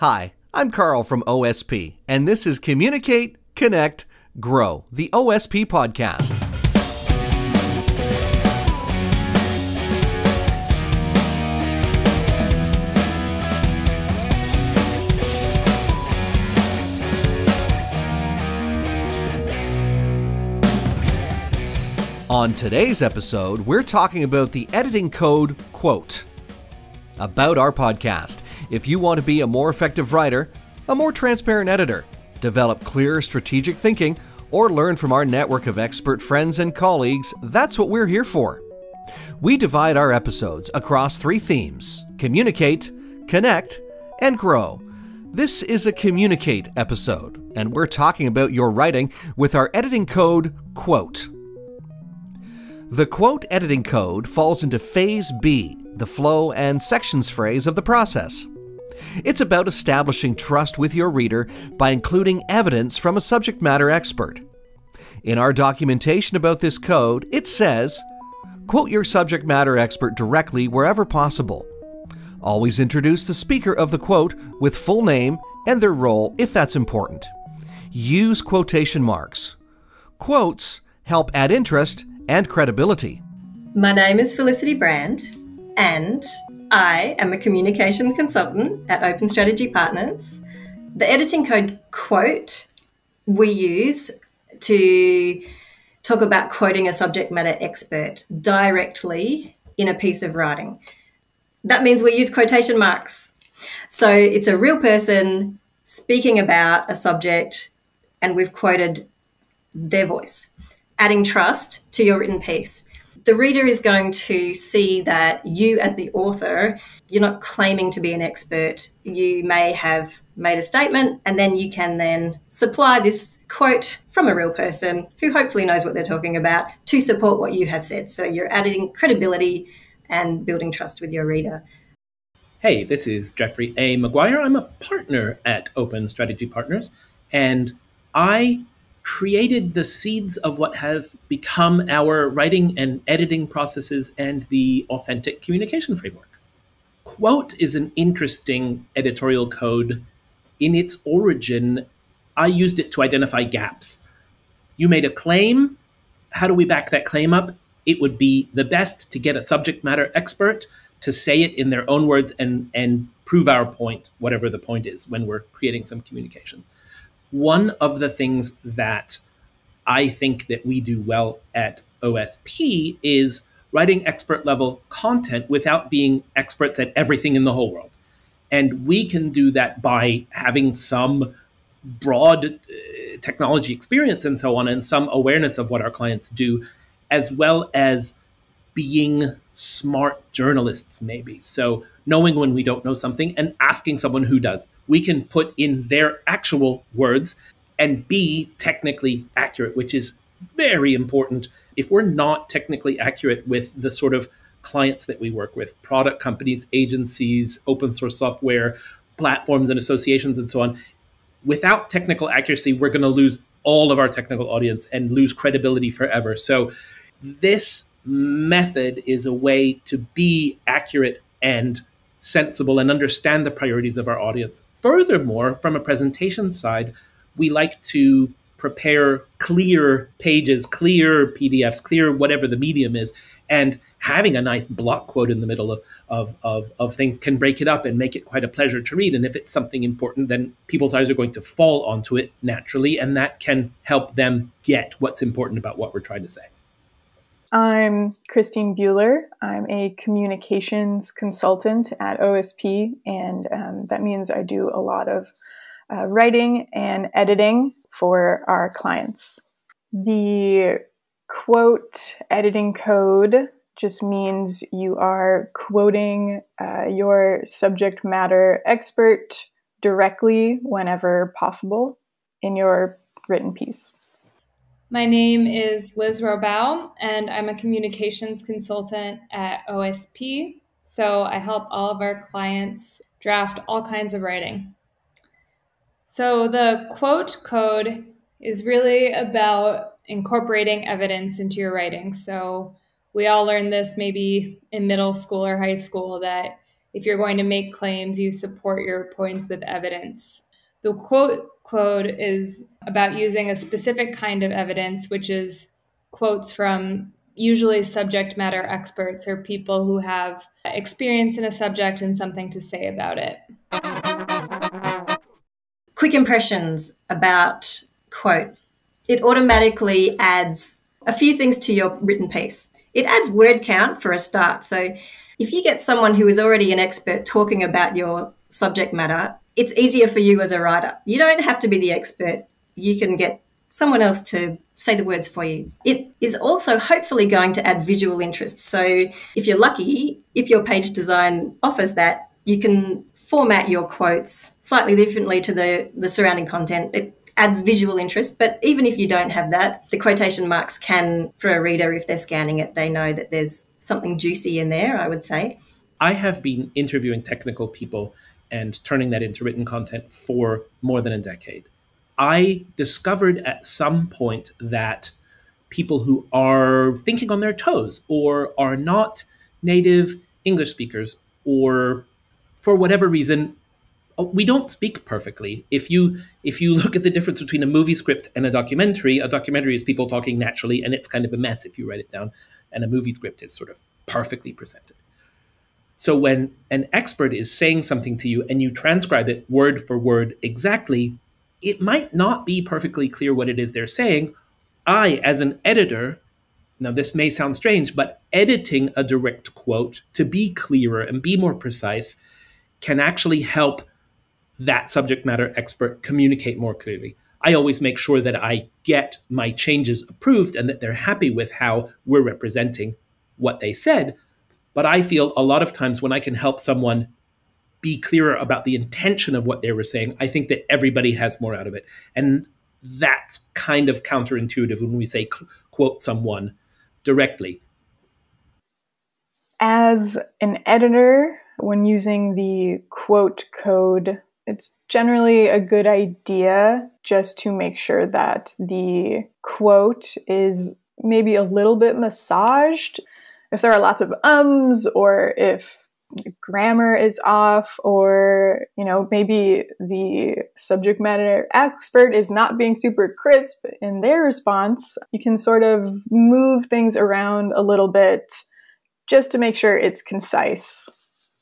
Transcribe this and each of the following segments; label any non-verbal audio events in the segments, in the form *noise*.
Hi, I'm Carl from OSP, and this is Communicate, Connect, Grow, the OSP podcast. On today's episode, we're talking about the editing code quote. About our podcast. If you want to be a more effective writer, a more transparent editor, develop clear strategic thinking, or learn from our network of expert friends and colleagues, that's what we're here for. We divide our episodes across three themes communicate, connect, and grow. This is a communicate episode, and we're talking about your writing with our editing code quote. The quote editing code falls into phase B, the flow and sections phrase of the process. It's about establishing trust with your reader by including evidence from a subject matter expert. In our documentation about this code, it says quote your subject matter expert directly wherever possible. Always introduce the speaker of the quote with full name and their role if that's important. Use quotation marks. Quotes help add interest and credibility. My name is Felicity Brand, and I am a communications consultant at Open Strategy Partners. The editing code quote we use to talk about quoting a subject matter expert directly in a piece of writing. That means we use quotation marks. So it's a real person speaking about a subject, and we've quoted their voice, adding trust to your written piece the reader is going to see that you, as the author, you're not claiming to be an expert. You may have made a statement, and then you can then supply this quote from a real person who hopefully knows what they're talking about to support what you have said. So you're adding credibility and building trust with your reader. Hey, this is Jeffrey A. McGuire. I'm a partner at Open Strategy Partners, and I created the seeds of what have become our writing and editing processes and the authentic communication framework. Quote is an interesting editorial code. In its origin, I used it to identify gaps. You made a claim. How do we back that claim up? It would be the best to get a subject matter expert to say it in their own words and, and prove our point, whatever the point is, when we're creating some communication one of the things that I think that we do well at OSP is writing expert level content without being experts at everything in the whole world. And we can do that by having some broad uh, technology experience and so on, and some awareness of what our clients do, as well as being smart journalists, maybe. So knowing when we don't know something and asking someone who does. We can put in their actual words and be technically accurate, which is very important. If we're not technically accurate with the sort of clients that we work with, product companies, agencies, open source software, platforms and associations, and so on, without technical accuracy, we're going to lose all of our technical audience and lose credibility forever. So, this method is a way to be accurate and sensible and understand the priorities of our audience. Furthermore, from a presentation side, we like to prepare clear pages, clear PDFs, clear whatever the medium is, and having a nice block quote in the middle of, of, of, of, things can break it up and make it quite a pleasure to read. And if it's something important, then people's eyes are going to fall onto it naturally, and that can help them get what's important about what we're trying to say. I'm Christine Beuhler. I'm a communications consultant at OSP, and um, that means I do a lot of uh, writing and editing for our clients. The quote editing code just means you are quoting uh, your subject matter expert directly whenever possible in your written piece. My name is Liz Robau, and I'm a communications consultant at OSP. So I help all of our clients draft all kinds of writing. So the quote code is really about incorporating evidence into your writing. So we all learned this maybe in middle school or high school that if you're going to make claims, you support your points with evidence. The quote code is about using a specific kind of evidence, which is quotes from usually subject matter experts or people who have experience in a subject and something to say about it. Quick impressions about quote. It automatically adds a few things to your written piece. It adds word count for a start. So if you get someone who is already an expert talking about your subject matter, it's easier for you as a writer. You don't have to be the expert. You can get someone else to say the words for you. It is also hopefully going to add visual interest. So if you're lucky, if your page design offers that, you can format your quotes slightly differently to the, the surrounding content. It adds visual interest, but even if you don't have that, the quotation marks can, for a reader, if they're scanning it, they know that there's something juicy in there, I would say. I have been interviewing technical people and turning that into written content for more than a decade. I discovered at some point that people who are thinking on their toes or are not native English speakers or for whatever reason uh, we don't speak perfectly. If you if you *laughs* look at the difference between a movie script and a documentary, a documentary is people talking naturally and it's kind of a mess if you write it down and a movie script is sort of perfectly presented. So when an expert is saying something to you and you transcribe it word for word exactly, it might not be perfectly clear what it is they're saying. I, as an editor, now this may sound strange, but editing a direct quote to be clearer and be more precise can actually help that subject matter expert communicate more clearly. I always make sure that I get my changes approved and that they're happy with how we're representing what they said. But I feel a lot of times when I can help someone be clearer about the intention of what they were saying, I think that everybody has more out of it. And that's kind of counterintuitive when we say quote someone directly. As an editor, when using the quote code, it's generally a good idea just to make sure that the quote is maybe a little bit massaged. If there are lots of ums or if grammar is off or you know maybe the subject matter expert is not being super crisp in their response you can sort of move things around a little bit just to make sure it's concise.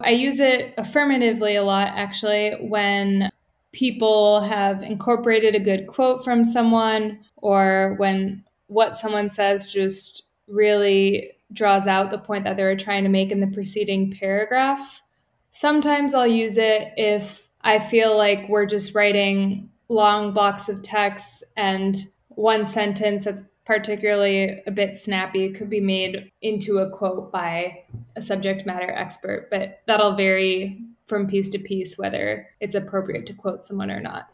I use it affirmatively a lot actually when people have incorporated a good quote from someone or when what someone says just really draws out the point that they were trying to make in the preceding paragraph. Sometimes I'll use it if I feel like we're just writing long blocks of text and one sentence that's particularly a bit snappy could be made into a quote by a subject matter expert, but that'll vary from piece to piece whether it's appropriate to quote someone or not.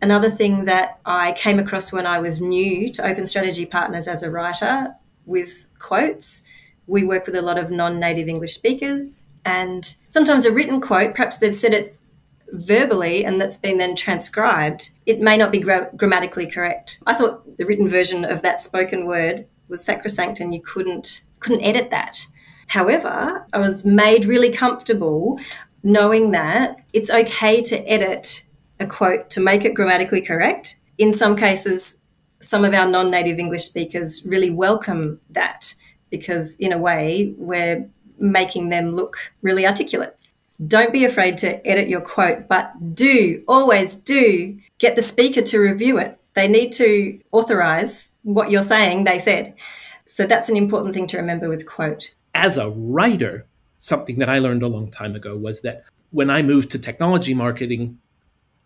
Another thing that I came across when I was new to Open Strategy Partners as a writer with quotes. We work with a lot of non native English speakers, and sometimes a written quote, perhaps they've said it verbally and that's been then transcribed, it may not be gra- grammatically correct. I thought the written version of that spoken word was sacrosanct and you couldn't couldn't edit that. However, I was made really comfortable knowing that it's okay to edit a quote to make it grammatically correct. In some cases, some of our non native English speakers really welcome that because, in a way, we're making them look really articulate. Don't be afraid to edit your quote, but do, always do, get the speaker to review it. They need to authorize what you're saying they said. So that's an important thing to remember with quote. As a writer, something that I learned a long time ago was that when I moved to technology marketing,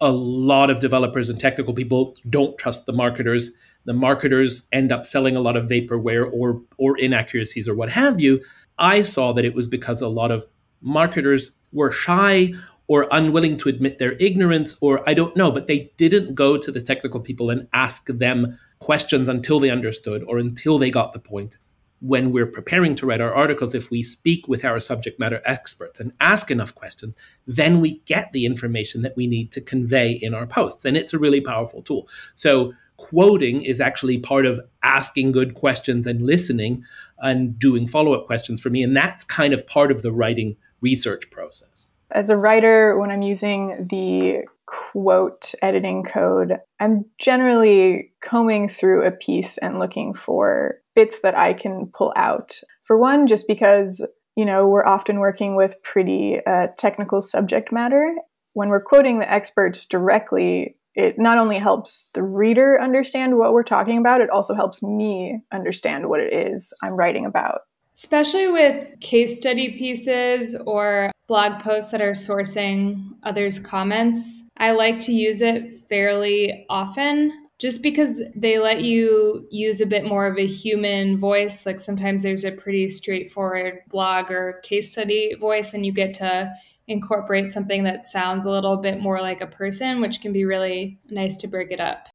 a lot of developers and technical people don't trust the marketers. The marketers end up selling a lot of vaporware or or inaccuracies or what have you. I saw that it was because a lot of marketers were shy or unwilling to admit their ignorance or I don't know, but they didn't go to the technical people and ask them questions until they understood or until they got the point. When we're preparing to write our articles, if we speak with our subject matter experts and ask enough questions, then we get the information that we need to convey in our posts. And it's a really powerful tool. So, quoting is actually part of asking good questions and listening and doing follow up questions for me. And that's kind of part of the writing research process. As a writer, when I'm using the quote editing code, I'm generally combing through a piece and looking for bits that I can pull out. For one, just because, you know, we're often working with pretty uh, technical subject matter. When we're quoting the experts directly, it not only helps the reader understand what we're talking about, it also helps me understand what it is I'm writing about. Especially with case study pieces or blog posts that are sourcing others' comments, I like to use it fairly often just because they let you use a bit more of a human voice. Like sometimes there's a pretty straightforward blog or case study voice, and you get to incorporate something that sounds a little bit more like a person, which can be really nice to break it up.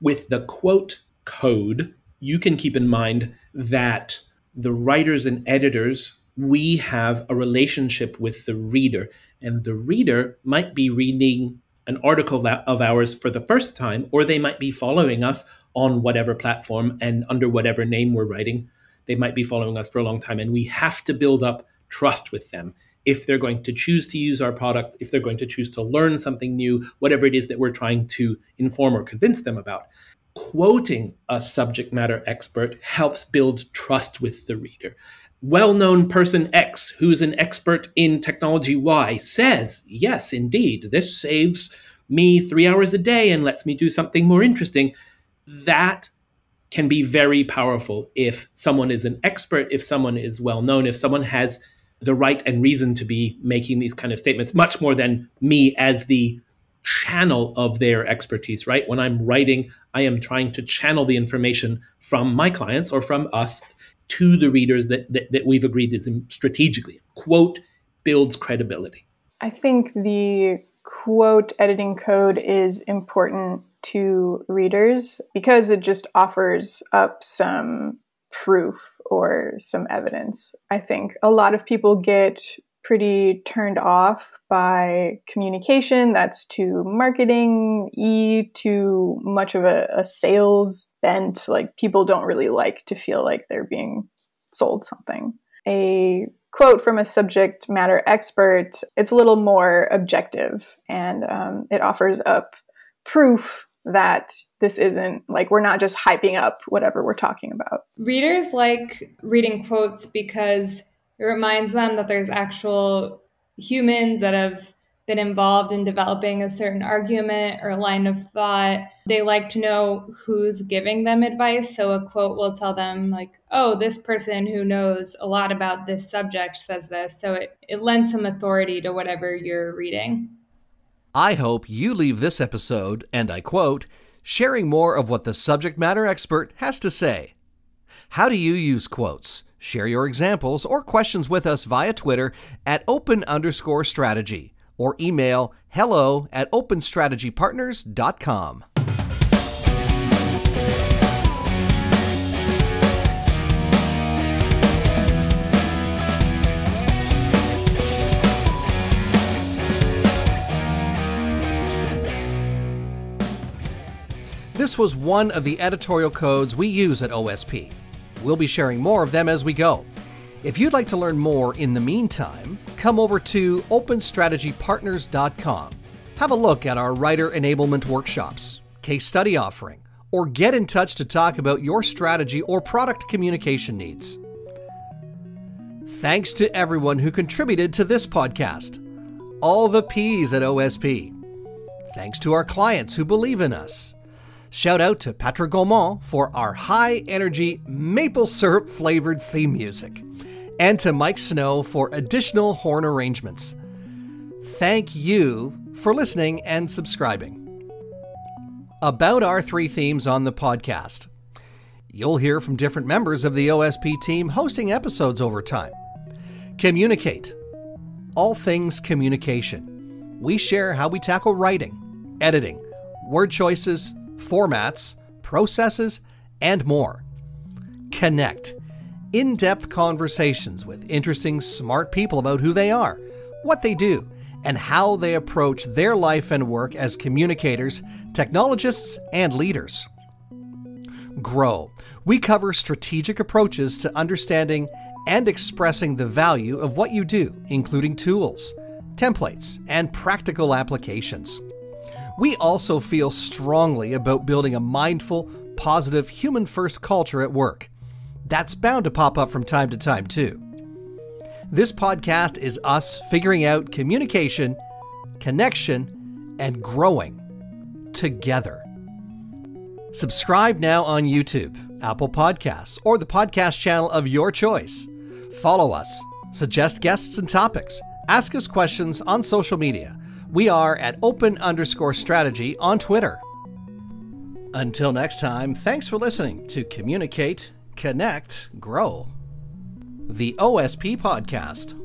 With the quote code, you can keep in mind that the writers and editors, we have a relationship with the reader, and the reader might be reading an article of ours for the first time, or they might be following us on whatever platform and under whatever name we're writing. They might be following us for a long time, and we have to build up trust with them if they're going to choose to use our product, if they're going to choose to learn something new, whatever it is that we're trying to inform or convince them about quoting a subject matter expert helps build trust with the reader. Well known person X, who's an expert in technology Y, says, Yes, indeed, this saves me three hours a day and lets me do something more interesting. That can be very powerful if someone is an expert, if someone is well known, if someone has the right and reason to be making these kind of statements, much more than me as the channel of their expertise, right? When I'm writing, I am trying to channel the information from my clients or from us to the readers that, that, that we've agreed is strategically. Quote builds credibility. I think the quote editing code is important to readers because it just offers up some proof or some evidence. I think a lot of people get pretty turned off by communication. That's too marketing e too much of a, a, sales bent. Like people don't really like to feel like they're being sold something. A quote from a subject matter expert it's a little more objective and um, it offers up proof that this isn't like we're not just hyping up whatever we're talking about. Readers like reading quotes because it reminds them that there's actual humans that have been involved in developing a certain argument or line of thought. They like to know who's giving them advice. So a quote will tell them, like, oh, this person who knows a lot about this subject says this. So it, it lends some authority to whatever you're reading. I hope you leave this episode, and I quote, sharing more of what the subject matter expert has to say. How do you use quotes? Share your examples or questions with us via Twitter at open underscore strategy or email hello at openstrategypartners.com. This was one of the editorial codes we use at OSP. We'll be sharing more of them as we go. If you'd like to learn more in the meantime, come over to openstrategypartners.com. Have a look at our writer enablement workshops, case study offering, or get in touch to talk about your strategy or product communication needs. Thanks to everyone who contributed to this podcast. All the P's at OSP. Thanks to our clients who believe in us. Shout out to Patrick Gaumont for our high energy maple syrup flavored theme music, and to Mike Snow for additional horn arrangements. Thank you for listening and subscribing. About our three themes on the podcast. You'll hear from different members of the OSP team hosting episodes over time. Communicate. All things communication. We share how we tackle writing, editing, word choices, formats, processes, and more. Connect. In depth conversations with interesting, smart people about who they are, what they do, and how they approach their life and work as communicators, technologists, and leaders. Grow. We cover strategic approaches to understanding and expressing the value of what you do, including tools, templates, and practical applications. We also feel strongly about building a mindful, positive, human first culture at work. That's bound to pop up from time to time, too. This podcast is us figuring out communication, connection, and growing together. Subscribe now on YouTube, Apple Podcasts, or the podcast channel of your choice. Follow us, suggest guests and topics, ask us questions on social media. We are at open underscore strategy on Twitter. Until next time, thanks for listening to Communicate, Connect, Grow. The OSP Podcast